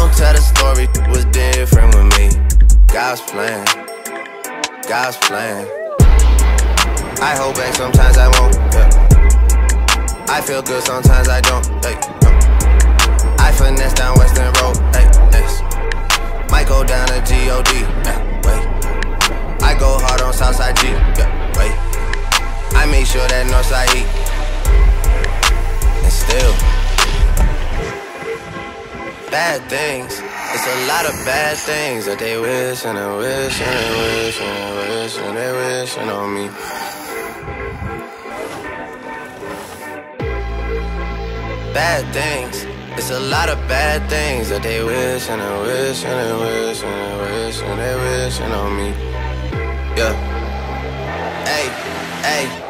Gon' tell the story was different with me. God's plan, God's plan. I hold back sometimes I won't. Yeah. I feel good sometimes I don't. Hey, no. I finesse down Western Road. Hey, next. Might go down to God. Yeah, wait. I go hard on Southside G. Yeah, wait. I make sure that Northside E. bad things. It's a lot of bad things that they wish and they wish and they wish and they wish and they wishing on me. Bad things. It's a lot of bad things that they wish and they wish and they wish and they wish and they wishing on me. Yeah. Hey, hey.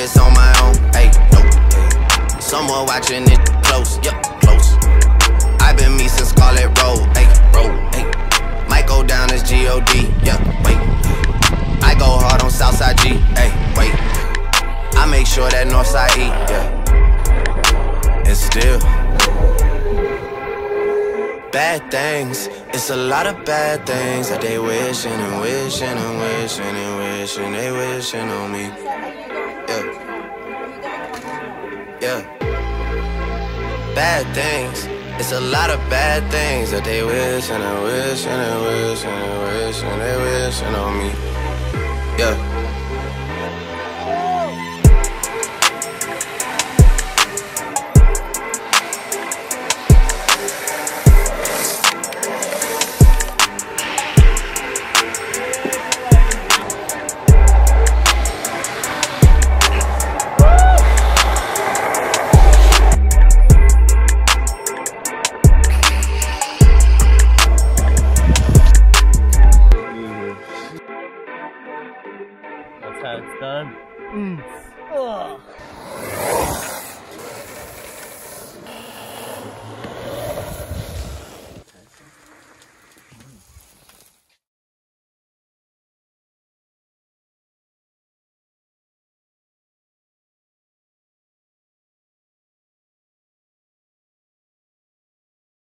This on my own. Hey, no. Someone watching it close, yep, close. I've been me since Scarlet Road, hey, road, hey. Might go down as G-O-D, yeah, wait. I go hard on Southside G, hey, wait. I make sure that Northside E, yeah. And still, bad things. It's a lot of bad things that they wishing and wishing and wishing and wishing they wishing on me. Yeah. Yeah. Bad things. It's a lot of bad things that they wish and they wish and they wish and they wish and they wishing on me. Yeah. 三嗯。四